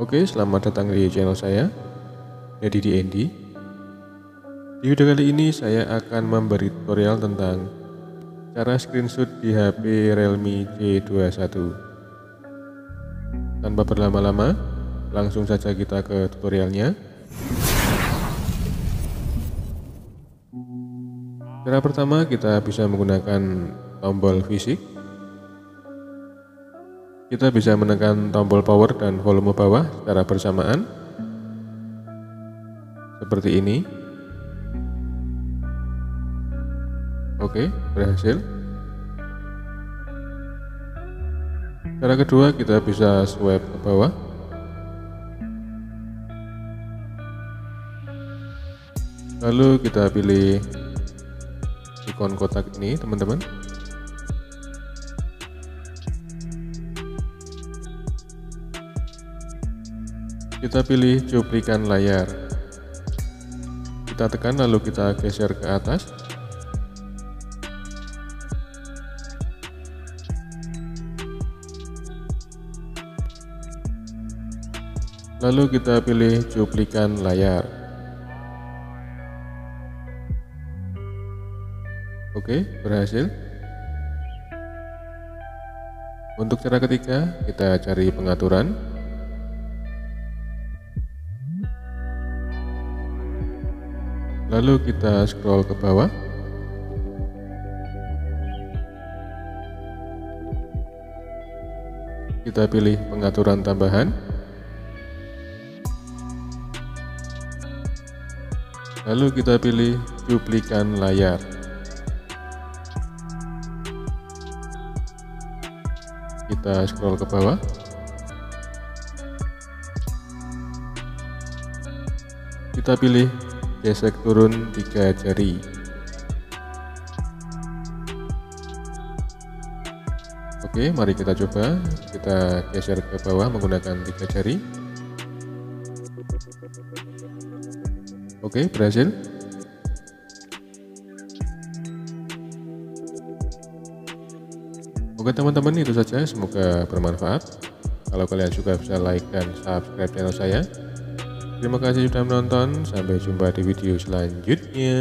Oke, selamat datang di channel saya, Dedi DND. Di video kali ini saya akan memberi tutorial tentang cara screenshot di HP Realme C21. Tanpa berlama-lama, langsung saja kita ke tutorialnya. Cara pertama kita bisa menggunakan tombol fisik. Kita bisa menekan tombol power dan volume bawah secara bersamaan. Seperti ini. Oke, berhasil. Cara kedua kita bisa swipe ke bawah. Lalu kita pilih ikon kotak ini teman-teman kita pilih cuplikan layar kita tekan lalu kita geser ke atas lalu kita pilih cuplikan layar Oke, berhasil. Untuk cara ketiga, kita cari pengaturan. Lalu kita scroll ke bawah. Kita pilih pengaturan tambahan. Lalu kita pilih cuplikan layar. kita scroll ke bawah kita pilih gesek turun tiga jari. Oke mari kita coba. Kita geser ke bawah menggunakan tiga jari. Oke berhasil. Oke teman-teman itu saja. Semoga bermanfaat. Kalau kalian suka bisa like dan subscribe channel saya. Terima kasih sudah menonton. Sampai jumpa di video selanjutnya.